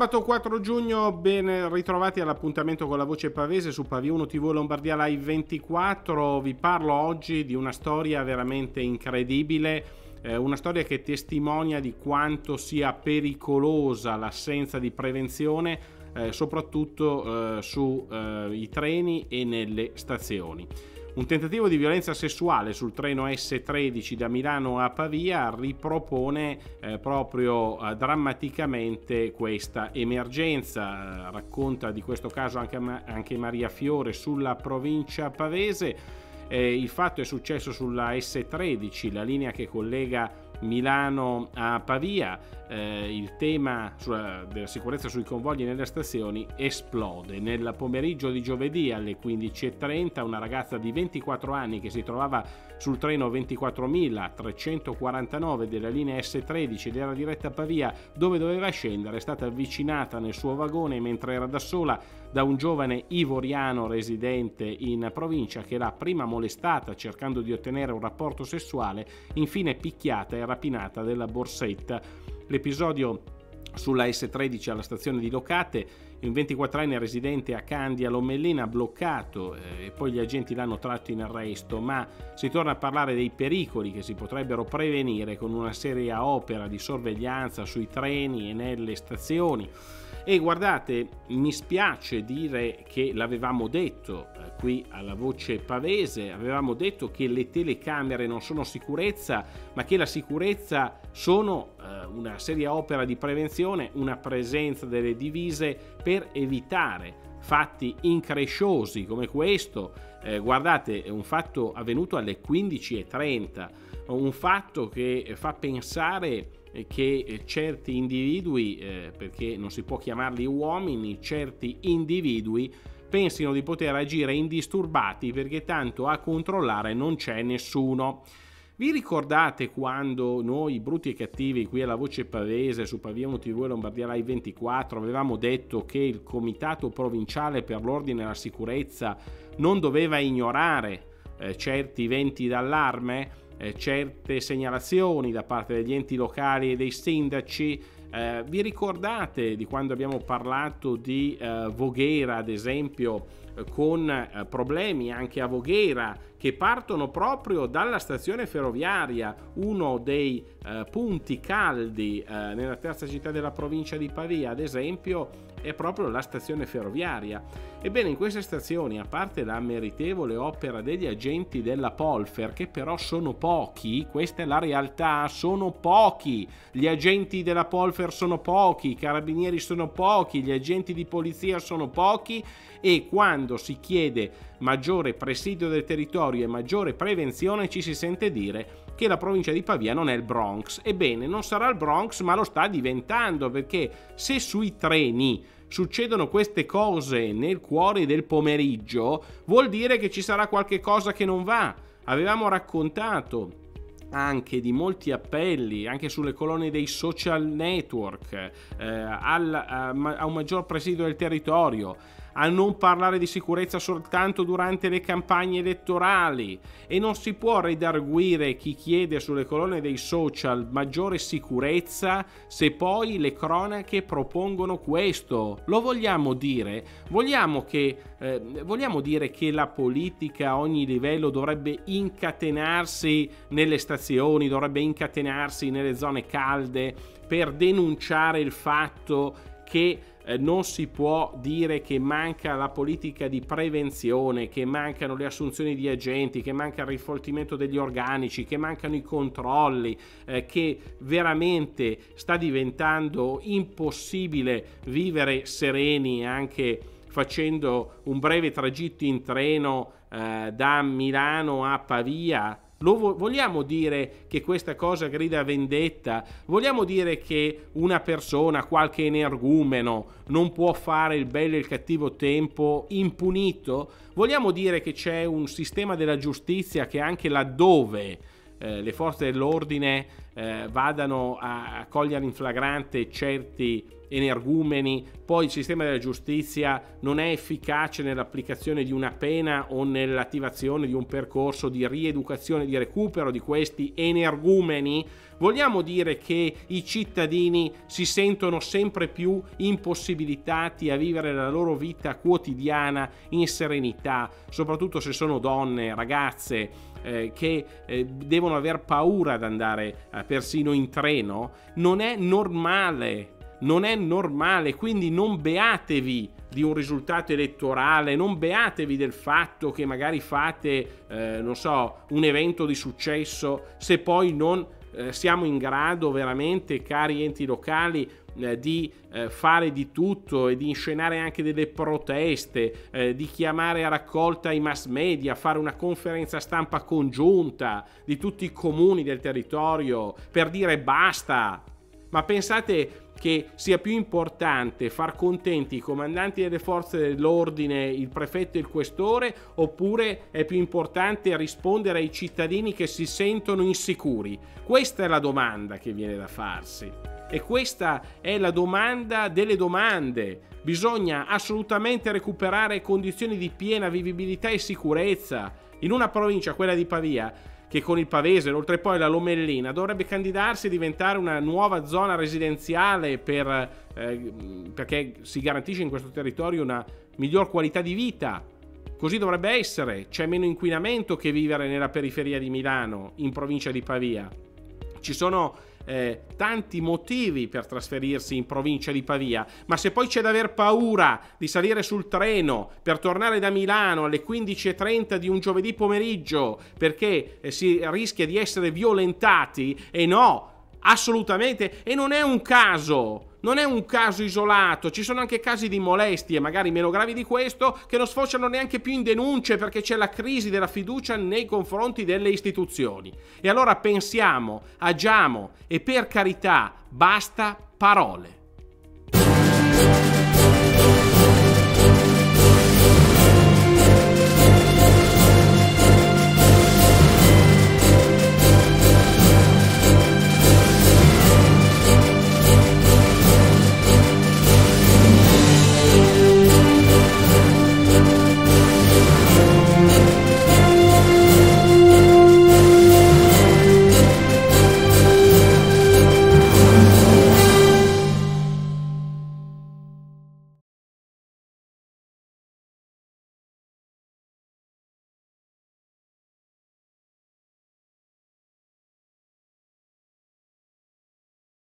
Sabato 4 giugno, ben ritrovati all'appuntamento con la voce pavese su Pavia 1 TV Lombardia Live 24. Vi parlo oggi di una storia veramente incredibile, eh, una storia che testimonia di quanto sia pericolosa l'assenza di prevenzione, eh, soprattutto eh, sui eh, treni e nelle stazioni. Un tentativo di violenza sessuale sul treno S13 da Milano a Pavia ripropone eh, proprio eh, drammaticamente questa emergenza. Eh, racconta di questo caso anche, anche Maria Fiore sulla provincia pavese. Eh, il fatto è successo sulla S13, la linea che collega Milano a Pavia, eh, il tema sulla, della sicurezza sui convogli nelle stazioni esplode. Nel pomeriggio di giovedì alle 15.30 una ragazza di 24 anni che si trovava sul treno 24.349 della linea S13 ed era diretta a Pavia dove doveva scendere è stata avvicinata nel suo vagone mentre era da sola da un giovane ivoriano residente in provincia che l'ha prima molestata cercando di ottenere un rapporto sessuale, infine picchiata e rapinata della borsetta. L'episodio sulla S13 alla stazione di Locate, un 24enne residente a Candia Lomellina bloccato eh, e poi gli agenti l'hanno tratto in arresto, ma si torna a parlare dei pericoli che si potrebbero prevenire con una seria opera di sorveglianza sui treni e nelle stazioni. E guardate, mi spiace dire che l'avevamo detto eh, qui alla voce pavese, avevamo detto che le telecamere non sono sicurezza, ma che la sicurezza sono eh, una seria opera di prevenzione, una presenza delle divise per evitare fatti incresciosi come questo. Eh, guardate, è un fatto avvenuto alle 15.30, un fatto che fa pensare che eh, certi individui, eh, perché non si può chiamarli uomini, certi individui pensino di poter agire indisturbati perché tanto a controllare non c'è nessuno. Vi ricordate quando noi, brutti e cattivi, qui alla Voce Pavese, su Paviano TV e Lombardia Live 24, avevamo detto che il Comitato Provinciale per l'Ordine e la Sicurezza non doveva ignorare eh, certi venti d'allarme? Eh, certe segnalazioni da parte degli enti locali e dei sindaci. Eh, vi ricordate di quando abbiamo parlato di eh, Voghera, ad esempio, eh, con eh, problemi anche a Voghera che partono proprio dalla stazione ferroviaria, uno dei eh, punti caldi eh, nella terza città della provincia di Pavia, ad esempio, è proprio la stazione ferroviaria. Ebbene, in queste stazioni, a parte la meritevole opera degli agenti della Polfer, che però sono pochi, questa è la realtà, sono pochi. Gli agenti della Polfer sono pochi, i carabinieri sono pochi, gli agenti di polizia sono pochi e quando si chiede maggiore presidio del territorio e maggiore prevenzione ci si sente dire che la provincia di Pavia non è il Bronx. Ebbene, non sarà il Bronx, ma lo sta diventando perché se sui treni succedono queste cose nel cuore del pomeriggio, vuol dire che ci sarà qualche cosa che non va. Avevamo raccontato anche di molti appelli, anche sulle colonne dei social network, eh, al, a, a un maggior presidio del territorio, a non parlare di sicurezza soltanto durante le campagne elettorali e non si può redarguire chi chiede sulle colonne dei social maggiore sicurezza se poi le cronache propongono questo. Lo vogliamo dire? Vogliamo, che, eh, vogliamo dire che la politica a ogni livello dovrebbe incatenarsi nelle stazioni, dovrebbe incatenarsi nelle zone calde per denunciare il fatto che eh, non si può dire che manca la politica di prevenzione, che mancano le assunzioni di agenti, che manca il rifoltimento degli organici, che mancano i controlli, eh, che veramente sta diventando impossibile vivere sereni anche facendo un breve tragitto in treno eh, da Milano a Pavia lo vogliamo dire che questa cosa grida vendetta? Vogliamo dire che una persona, qualche energumeno, non può fare il bello e il cattivo tempo impunito? Vogliamo dire che c'è un sistema della giustizia che anche laddove eh, le forze dell'ordine eh, vadano a cogliere in flagrante certi energumeni, poi il sistema della giustizia non è efficace nell'applicazione di una pena o nell'attivazione di un percorso di rieducazione, di recupero di questi energumeni, vogliamo dire che i cittadini si sentono sempre più impossibilitati a vivere la loro vita quotidiana in serenità, soprattutto se sono donne, ragazze, eh, che eh, devono aver paura ad andare eh, persino in treno, non è normale non è normale, quindi non beatevi di un risultato elettorale, non beatevi del fatto che magari fate, eh, non so, un evento di successo se poi non eh, siamo in grado veramente, cari enti locali, eh, di eh, fare di tutto e di inscenare anche delle proteste, eh, di chiamare a raccolta i mass media, fare una conferenza stampa congiunta di tutti i comuni del territorio per dire basta. Ma pensate che sia più importante far contenti i comandanti delle forze dell'ordine, il prefetto e il questore, oppure è più importante rispondere ai cittadini che si sentono insicuri? Questa è la domanda che viene da farsi. E questa è la domanda delle domande. Bisogna assolutamente recuperare condizioni di piena vivibilità e sicurezza. In una provincia, quella di Pavia, che con il Pavese, oltre poi la Lomellina, dovrebbe candidarsi a diventare una nuova zona residenziale per, eh, perché si garantisce in questo territorio una miglior qualità di vita. Così dovrebbe essere, c'è meno inquinamento che vivere nella periferia di Milano, in provincia di Pavia. Ci sono eh, tanti motivi per trasferirsi in provincia di Pavia, ma se poi c'è da aver paura di salire sul treno per tornare da Milano alle 15.30 di un giovedì pomeriggio perché eh, si rischia di essere violentati, e no, assolutamente, e non è un caso non è un caso isolato, ci sono anche casi di molestie, magari meno gravi di questo, che non sfociano neanche più in denunce perché c'è la crisi della fiducia nei confronti delle istituzioni. E allora pensiamo, agiamo e per carità, basta parole.